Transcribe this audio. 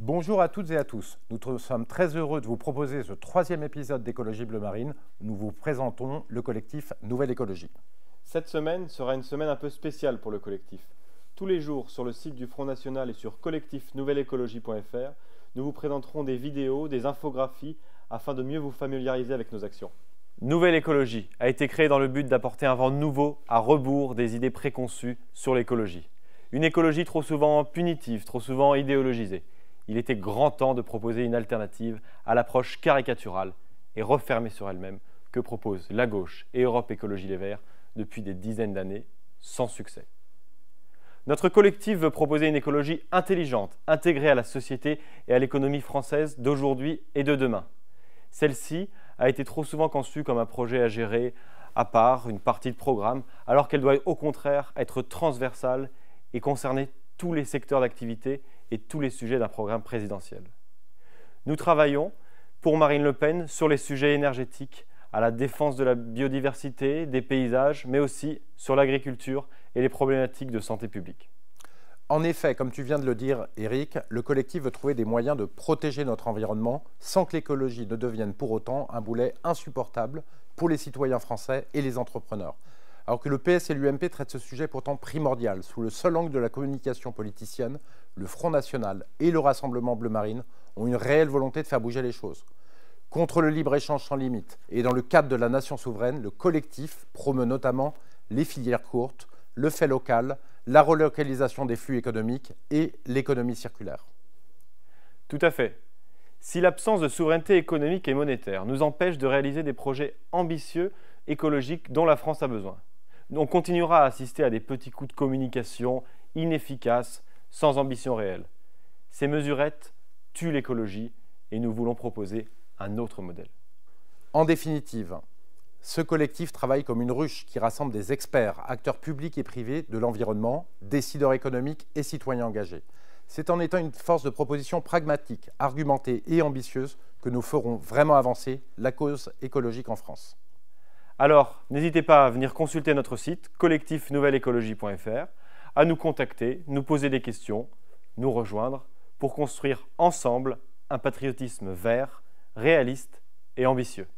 Bonjour à toutes et à tous. Nous sommes très heureux de vous proposer ce troisième épisode d'Écologie Bleu Marine. Nous vous présentons le collectif Nouvelle Écologie. Cette semaine sera une semaine un peu spéciale pour le collectif. Tous les jours sur le site du Front National et sur collectifnouvelleécologie.fr, nous vous présenterons des vidéos, des infographies afin de mieux vous familiariser avec nos actions. Nouvelle écologie a été créée dans le but d'apporter un vent nouveau à rebours des idées préconçues sur l'écologie. Une écologie trop souvent punitive, trop souvent idéologisée. Il était grand temps de proposer une alternative à l'approche caricaturale et refermée sur elle-même que proposent la gauche et Europe Écologie Les Verts depuis des dizaines d'années, sans succès. Notre collectif veut proposer une écologie intelligente, intégrée à la société et à l'économie française d'aujourd'hui et de demain. Celle-ci a été trop souvent conçue comme un projet à gérer à part, une partie de programme, alors qu'elle doit au contraire être transversale et concerner tous les secteurs d'activité et tous les sujets d'un programme présidentiel. Nous travaillons pour Marine Le Pen sur les sujets énergétiques, à la défense de la biodiversité, des paysages, mais aussi sur l'agriculture et les problématiques de santé publique. En effet, comme tu viens de le dire, Eric, le collectif veut trouver des moyens de protéger notre environnement sans que l'écologie ne devienne pour autant un boulet insupportable pour les citoyens français et les entrepreneurs. Alors que le PS et l'UMP traitent ce sujet pourtant primordial sous le seul angle de la communication politicienne, le Front National et le Rassemblement Bleu Marine ont une réelle volonté de faire bouger les choses. Contre le libre-échange sans limite et dans le cadre de la nation souveraine, le collectif promeut notamment les filières courtes, le fait local, la relocalisation des flux économiques et l'économie circulaire. Tout à fait. Si l'absence de souveraineté économique et monétaire nous empêche de réaliser des projets ambitieux écologiques dont la France a besoin, on continuera à assister à des petits coups de communication inefficaces, sans ambition réelle. Ces mesurettes tuent l'écologie et nous voulons proposer un autre modèle. En définitive, ce collectif travaille comme une ruche qui rassemble des experts, acteurs publics et privés de l'environnement, décideurs économiques et citoyens engagés. C'est en étant une force de proposition pragmatique, argumentée et ambitieuse que nous ferons vraiment avancer la cause écologique en France. Alors, n'hésitez pas à venir consulter notre site collectifnouvelleécologie.fr, à nous contacter, nous poser des questions, nous rejoindre pour construire ensemble un patriotisme vert, réaliste et ambitieux.